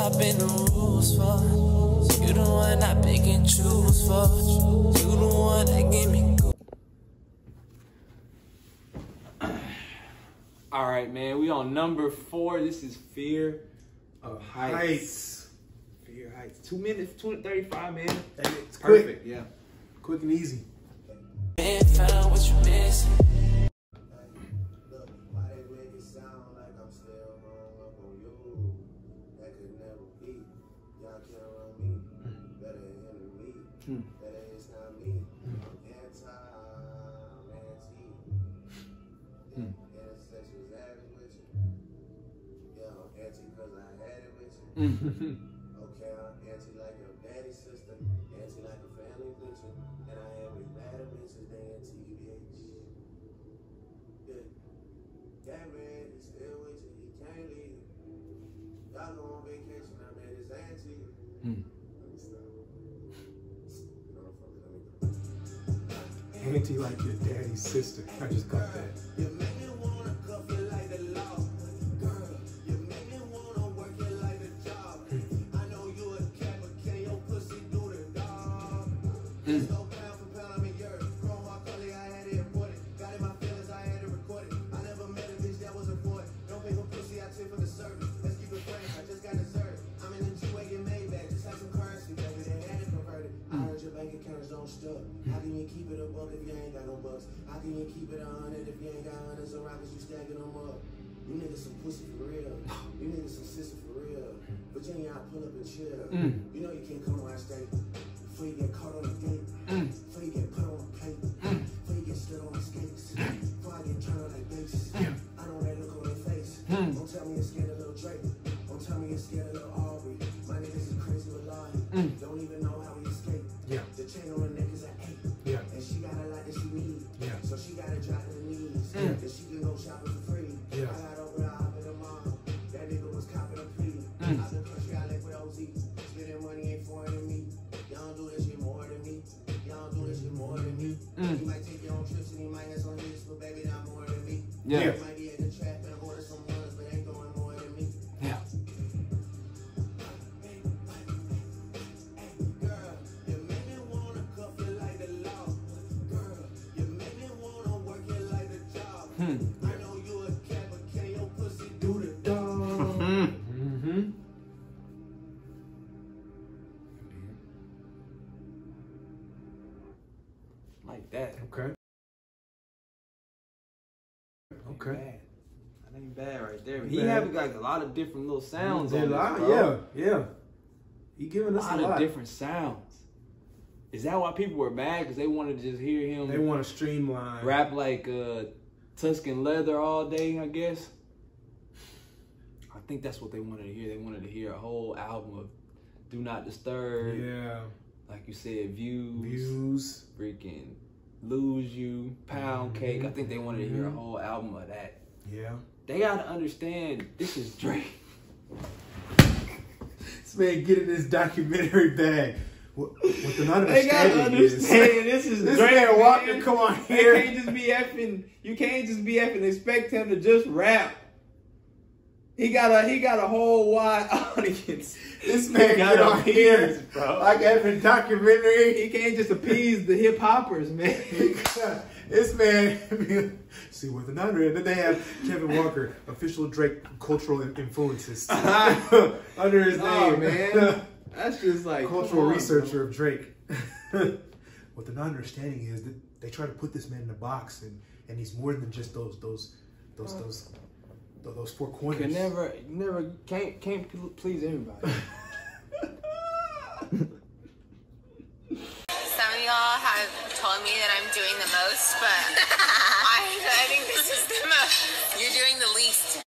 I bend the rules for. You the one I pick and choose for. You the one that give me. All right, man. We on number four. This is Fear of Heights. Heights. Fear Heights. Two minutes, two thirty-five, man. And it's quick, Perfect. Yeah. quick and easy. Hmm. Better it's not me. I'm anti, I'm anti. Hmm. Intersex was average with you. Yeah, I'm anti cause I had it with you. Okay, I'm anti like your daddy sister, anti like a family picture, and I am with better bitches than your TBH. Yeah, that man is still with you, he can't leave. Y'all go on vacation, I met his auntie. Hmm. Auntie like your daddy's sister. I just got that. You can you keep it a buck if you ain't got no bucks? How can you keep it a hundred if you ain't got hundreds around cause you stacking them up? You niggas some pussy for real. You niggas some sissy for real. Virginia, I pull up and chill. Mm. You know you can't come around state before you get caught on the gate. Mm. Before you get put on a plate. Mm. Before you get stood on the skates. Mm. Before I get turned on like bases. I know that look on their face. Don't tell me you're scared of little Drake. Don't tell me you're scared of little Aubrey. My niggas is crazy with lying. Don't even know how we escape. Yeah. The chain on the is an eight. Yeah. And she got a lot that she need. Yeah. So she drop to the knees. Mm. Then she can go shopping for free. Yeah. I got over the hop in the mom. That nigga was copping a plea. Mm. Out the country, I left with OZ. Spending money ain't foreign to me. Y'all don't this shit more than me. Y'all don't this shit more than me. Mm. You might take your own trips and you might have some hits, but baby, not more than me. Yeah. You Like that. Okay. Okay. Bad. That ain't bad right there. He bad. have like a lot of different little sounds Yeah, on lot- this, bro. yeah, yeah. He giving A us lot, a lot. of different sounds. Is that why people were mad? Because they wanted to just hear him They want to streamline. rap like uh, Tuscan Leather all day, I guess. I think that's what they wanted to hear. They wanted to hear a whole album of Do Not Disturb, Yeah. Like you said, Views, Views. freaking Lose You, Pound Cake. I think they wanted to hear a Mhm. whole album of that. Yeah. They gotta understand this is Drake. This man get in this documentary bag. What, what the not They gotta understanding is understand this is this Drake. man walking. man. Come on here. can't just be effing. You can't just be effing. Expect him to just rap. He got a he got a whole wide audience. This man got get on a here bro. like every documentary. He can't just appease the hip hoppers, man. this man, see what the nine and then they have Kevin Walker, official Drake cultural influences under his Oh name, man, that's just like cultural on, researcher of Drake. what they're not understanding is that they try to put this man in a box, and and he's more than just those those those oh. those those, those four bro. corners. Can never, never can't can't please everybody. Some of y'all have told me that I'm doing the most, but I, I think this is the most. You're doing the least.